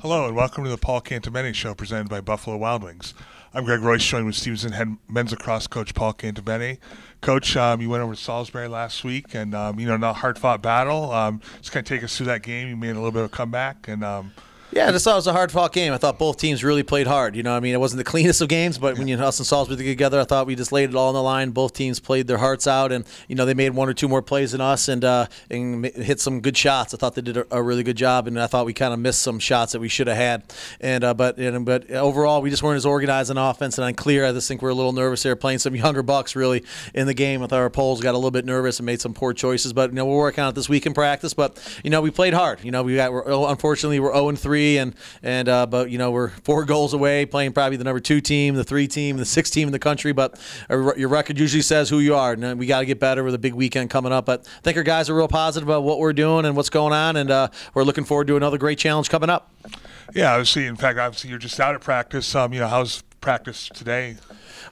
Hello and welcome to the Paul Cantabene Show presented by Buffalo Wild Wings. I'm Greg Royce, joined with Stevenson head men's lacrosse coach Paul Cantabene. Coach, um, you went over to Salisbury last week, and um, you know, not hard fought battle. Um, just kind of take us through that game. You made a little bit of a comeback, and um, yeah, this was a hard fought game. I thought both teams really played hard. You know, I mean, it wasn't the cleanest of games, but when you us and Salisbury together, I thought we just laid it all on the line. Both teams played their hearts out, and you know they made one or two more plays than us, and uh, and hit some good shots. I thought they did a, a really good job, and I thought we kind of missed some shots that we should have had. And uh, but and, but overall, we just weren't as organized on offense and on clear. I just think we're a little nervous there, playing some younger bucks really in the game. With our poles, got a little bit nervous and made some poor choices. But you know we're working on it this week in practice. But you know we played hard. You know we got we're, unfortunately we're 0 and 3 and and uh, but you know we're four goals away, playing probably the number two team, the three team, the six team in the country. But your record usually says who you are, and we got to get better with a big weekend coming up. But I think our guys are real positive about what we're doing and what's going on, and uh, we're looking forward to another great challenge coming up. Yeah, obviously. In fact, obviously, you're just out at practice. Um, you know, how's practice today?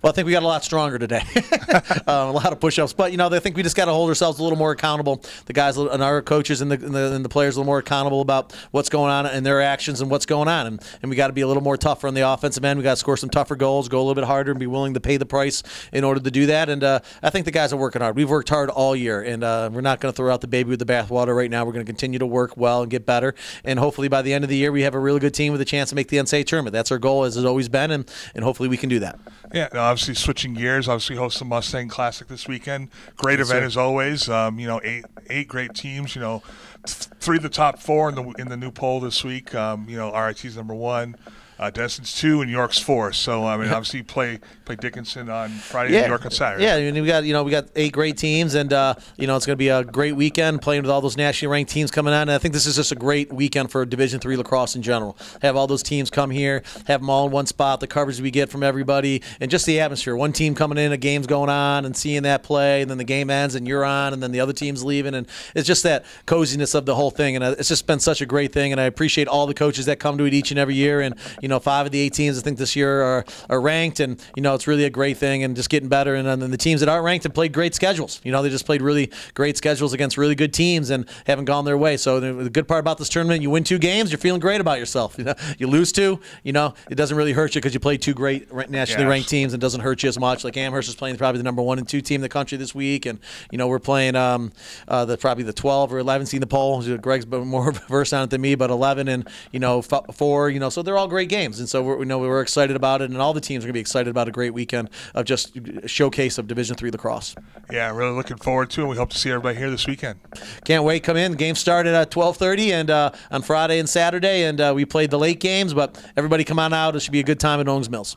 Well, I think we got a lot stronger today. um, a lot of push-ups, but you know, I think we just got to hold ourselves a little more accountable. The guys and our coaches and the, and the, and the players a little more accountable about what's going on and their actions and what's going on. And, and we got to be a little more tougher on the offensive end. We got to score some tougher goals, go a little bit harder, and be willing to pay the price in order to do that. And uh, I think the guys are working hard. We've worked hard all year, and uh, we're not going to throw out the baby with the bathwater right now. We're going to continue to work well and get better. And hopefully by the end of the year, we have a really good team with a chance to make the NCAA tournament. That's our goal, as it's always been, and, and hopefully we can do that. Yeah, obviously switching gears. Obviously host the Mustang Classic this weekend. Great yes, event sir. as always. Um, you know, eight eight great teams. You know, three of the top four in the in the new poll this week. Um, you know, RIT's number one uh, two and York's four. So I mean, obviously, you play play Dickinson on Friday, yeah. and York on Saturday. Yeah, I mean, we got you know we got eight great teams, and uh, you know it's going to be a great weekend playing with all those nationally ranked teams coming on. And I think this is just a great weekend for Division three lacrosse in general. Have all those teams come here, have them all in one spot. The coverage we get from everybody, and just the atmosphere. One team coming in, a game's going on, and seeing that play, and then the game ends, and you're on, and then the other team's leaving, and it's just that coziness of the whole thing. And uh, it's just been such a great thing, and I appreciate all the coaches that come to it each and every year. And you know, five of the eight teams I think this year are, are ranked, and you know it's really a great thing, and just getting better. And then the teams that aren't ranked have played great schedules. You know they just played really great schedules against really good teams and haven't gone their way. So the good part about this tournament, you win two games, you're feeling great about yourself. You know, you lose two, you know it doesn't really hurt you because you play two great nationally yes. ranked teams and doesn't hurt you as much. Like Amherst is playing probably the number one and two team in the country this week, and you know we're playing um, uh, the probably the 12 or 11 seed in the poll. Greg's more versed on it than me, but 11 and you know four. You know, so they're all great games, and so we're, you know we were excited about it, and all the teams are going to be excited about a great weekend of just showcase of Division Three lacrosse. Yeah, really looking forward to it. We hope to see everybody here this weekend. Can't wait. Come in. Game started at 12:30 and uh, on Friday and Saturday, and uh, we played the late games. But everybody, come on out. It should be a good time at Owings Mills.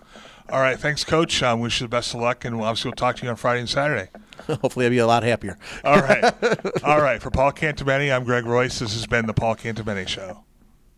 All right, thanks, Coach. Um, wish you the best of luck, and obviously we'll talk to you on Friday and Saturday. Hopefully, I'll be a lot happier. All right, all right. For Paul Cantabene, I'm Greg Royce. This has been the Paul Cantabene Show.